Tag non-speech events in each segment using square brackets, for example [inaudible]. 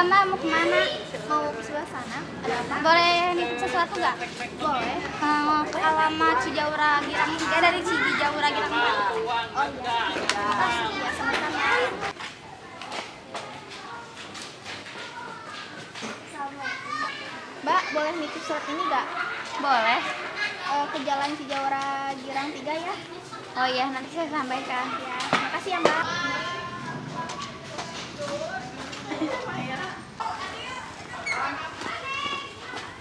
Mbak, Mbak mau ke mana? Mau ke sebelah sana? Ada apa? Boleh nitip sesuatu nggak? Boleh. Uh, ke alamat Cijaura Girang 3 dari Cijaura Girang 4. Oh iya. Makasih ya sama-sama. Mbak, boleh nitip surat ini nggak? Boleh. Uh, ke Jalan Cijaura Girang 3 ya? Oh iya, nanti saya sampaikan. Ya, makasih ya Mbak. [laughs]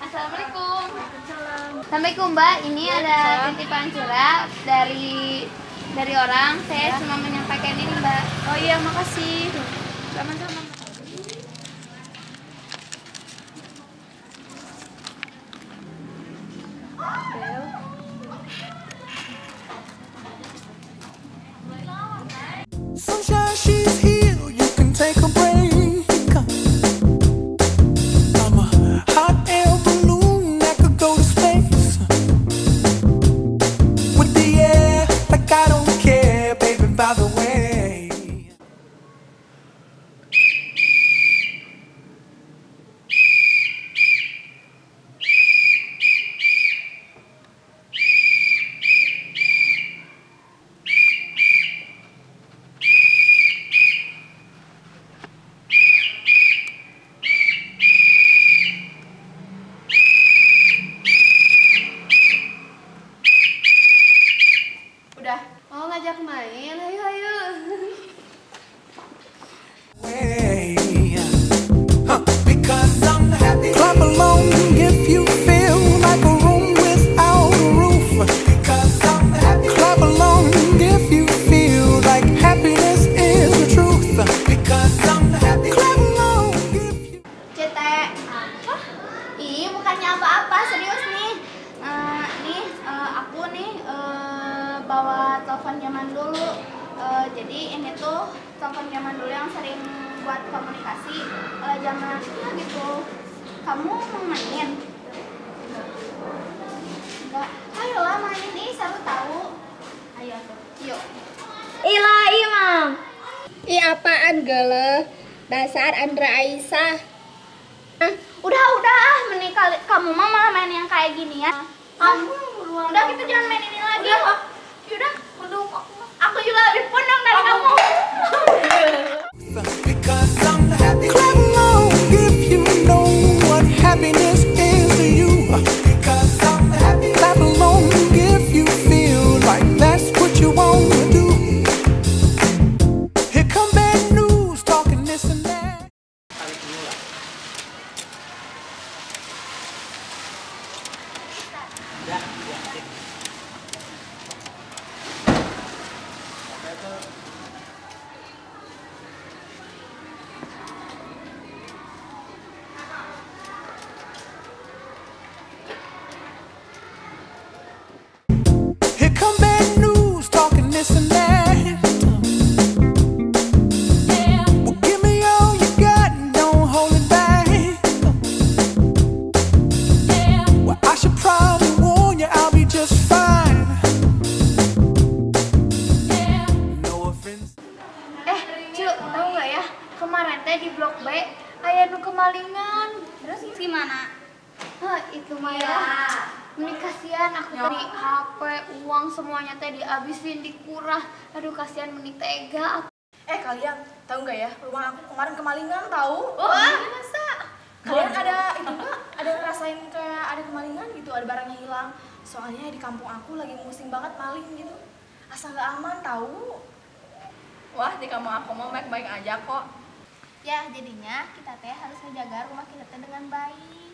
Assalamualaikum. Assalamualaikum Mbak. Ini ada titipan surat dari dari orang. Saya cuma menyampaikan ini Mbak. Oh iya, makasih. Sama-sama. Mau ngajak main? Ayo, ayo. way. Zaman dulu. Eh, jadi ini tuh telepon zaman dulu yang sering buat komunikasi eh, zaman ya gitu. Kamu mau main? Enggak. Ayolah main nih, seru tahu. Ayo tuh, yuk. Ila imam. Ih, apaan gale? Dasar Andra Aisyah. Ah, udah udah mending kali- kamu mah malah main yang kayak gini ya kamu udah kita jangan main ini lagi udah yaudah aduh aku, juga lebih punang dari kamu teh di blok B ayah nu kemalingan terus gimana Hah, itu mah ya ini kasihan aku tadi HP uang semuanya teh dihabisin dikurah aduh kasihan menik tega Eh kalian tahu nggak ya rumah aku kemarin kemalingan tahu? wah masa Kalian ada itu nggak? Ada ngerasain kayak ada kemalingan gitu, ada barangnya hilang. Soalnya di kampung aku lagi musim banget maling gitu. Asal nggak aman tahu. Wah, di kamu aku mau baik-baik aja kok. Ya jadinya kita teh harus menjaga rumah kita teh dengan baik